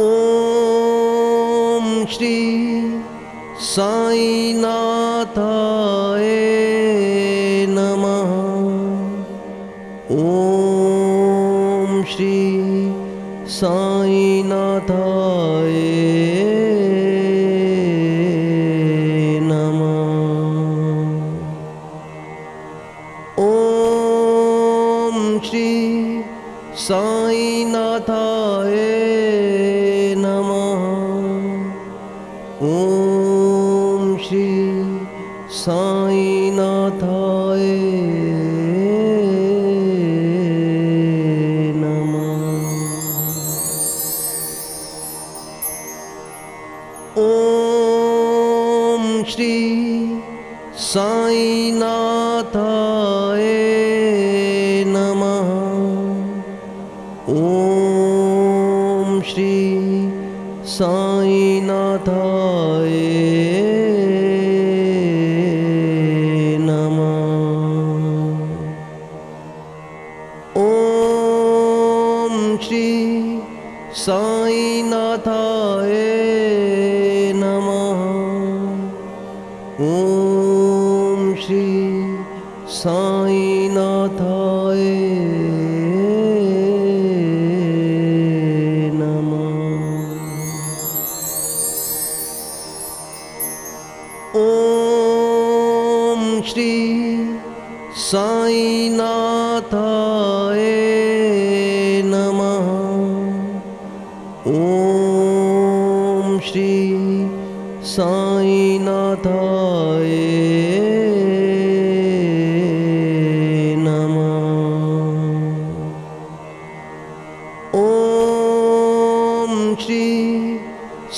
ओम श्री साईनाथाय नमः। ओम श्री साई ओम श्री साईनाथाय ओम श्री साईनाथाय साई नाथ आए ओम श्री साई नाथ आए ओम श्री साई नाथ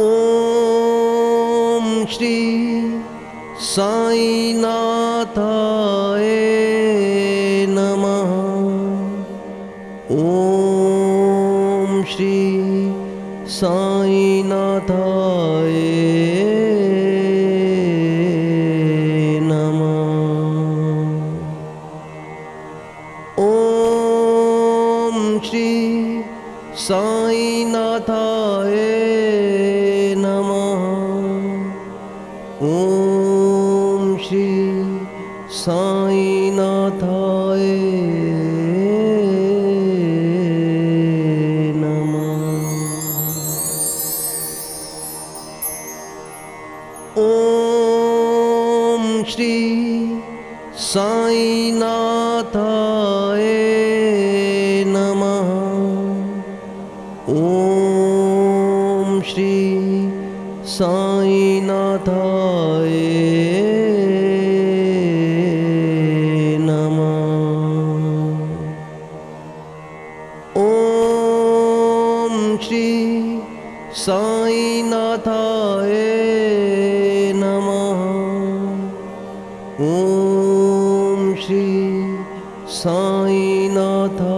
ॐ श्री साईनाथाय नमः। ओम श्री साईनाथाय ओम श्री साईनाथाय श्री साईनाथ साई नाथाए नमः। ओम श्री साई नाथाए नमः। ओम श्री साई नाथा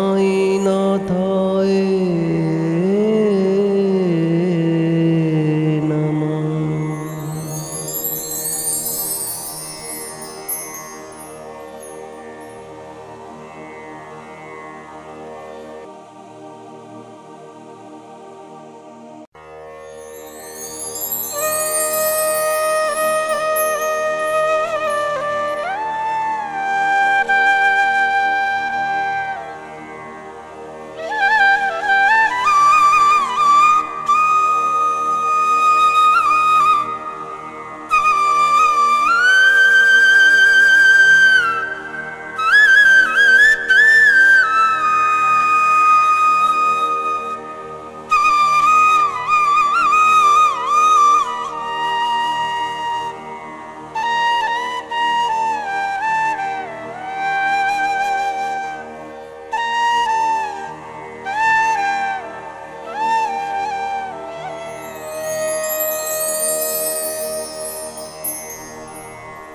साईनाथाय नमः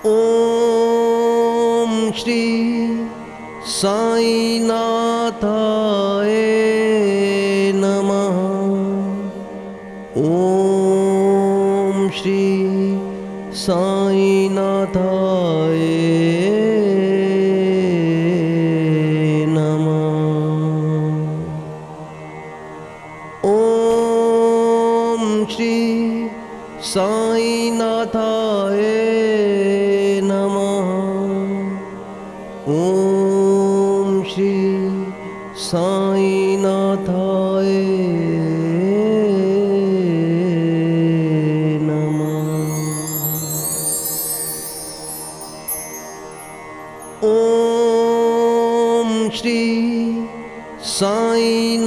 ॐ श्री साईनाथाय नमः। ओम श्री साईनाथाय ॐ श्री साईनाथाय श्री साईनाथाय